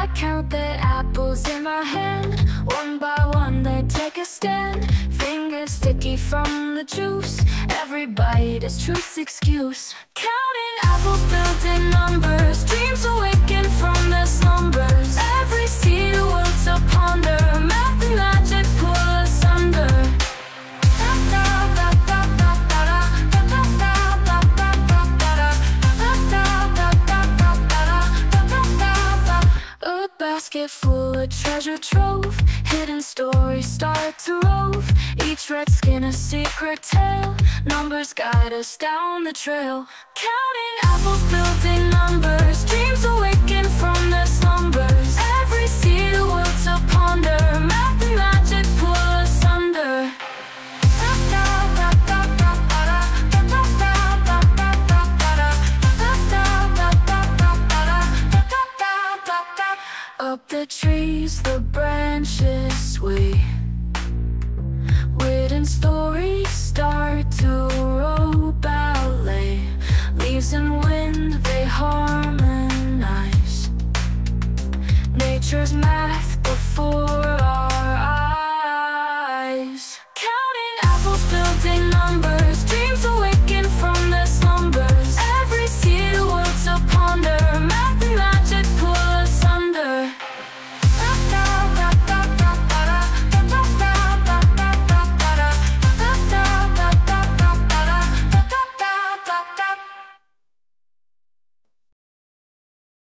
I count the apples in my hand. One by one, they take a stand. Fingers sticky from the juice. Every bite is truth's excuse. Counting apples, building basket full of treasure trove. Hidden stories start to rove. Each red skin a secret tale. Numbers guide us down the trail. Counting apples, building numbers Dreams Up the trees, the branches sway. Written stories start to roll ballet. Leaves and wind, they harmonize. Nature's math before